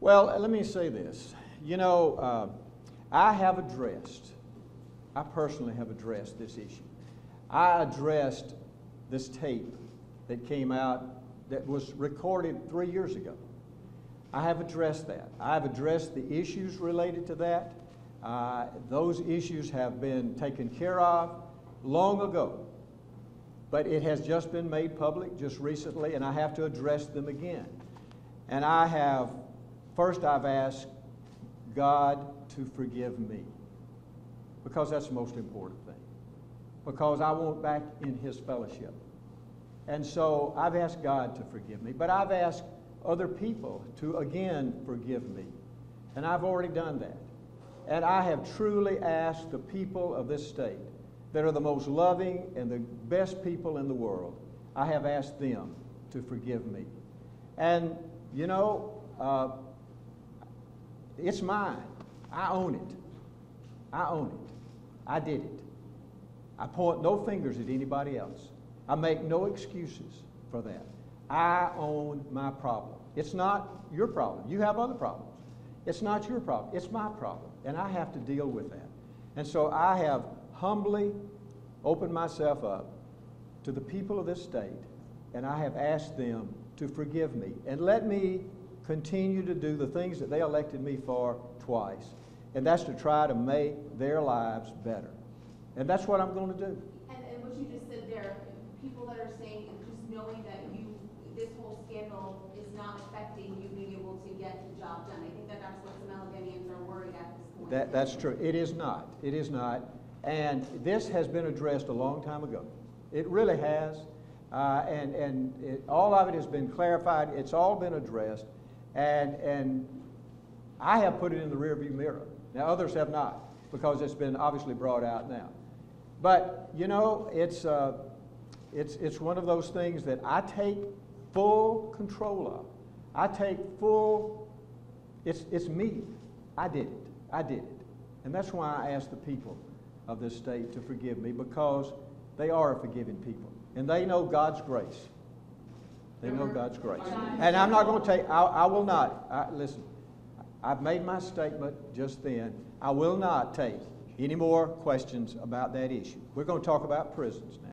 Well, let me say this. You know, uh, I have addressed, I personally have addressed this issue. I addressed this tape that came out that was recorded three years ago. I have addressed that. I have addressed the issues related to that. Uh, those issues have been taken care of long ago. But it has just been made public just recently, and I have to address them again. And I have, first, I've asked God to forgive me because that's the most important thing. Because I want back in His fellowship. And so I've asked God to forgive me, but I've asked other people to again forgive me. And I've already done that. And I have truly asked the people of this state that are the most loving and the best people in the world, I have asked them to forgive me. And, you know, uh, it's mine. I own it. I own it. I did it. I point no fingers at anybody else. I make no excuses for that. I own my problem. It's not your problem. You have other problems. It's not your problem. It's my problem. And I have to deal with that. And so I have humbly opened myself up to the people of this state, and I have asked them to forgive me and let me continue to do the things that they elected me for twice, and that's to try to make their lives better. And that's what I'm going to do. And, and what you just said there, people that are saying, just knowing that you, this whole scandal is not affecting you being able to get the job done. I think that that's what some Alabamians are worried at this point. That, that's true. It is not. It is not. And this has been addressed a long time ago. It really has. Uh, and and it, all of it has been clarified. It's all been addressed. And, and I have put it in the rearview mirror. Now, others have not because it's been obviously brought out now. But, you know, it's, uh, it's, it's one of those things that I take full control of. I take full, it's, it's me. I did it. I did it. And that's why I ask the people of this state to forgive me because they are a forgiving people. And they know God's grace. They know God's grace. And I'm not going to take, I, I will not, I, listen, I've made my statement just then. I will not take any more questions about that issue. We're going to talk about prisons now.